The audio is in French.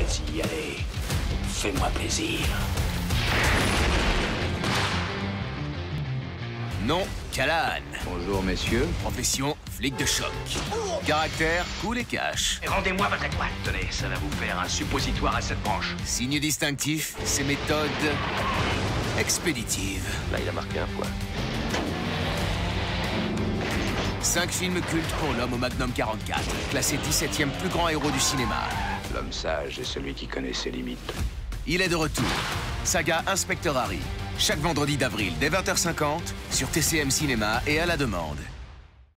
Vas-y, allez. Fais-moi plaisir. Nom, Callahan. Bonjour, messieurs. Profession, flic de choc. Caractère, cool et cash. Rendez-moi votre étoile. Tenez, ça va vous faire un suppositoire à cette branche. Signe distinctif, ses méthodes expéditives. Là, il a marqué un point. Cinq films cultes pour l'homme au Magnum 44, classé 17e plus grand héros du cinéma. L'homme sage est celui qui connaît ses limites. Il est de retour. Saga Inspector Harry. Chaque vendredi d'avril dès 20h50 sur TCM Cinéma et à la demande.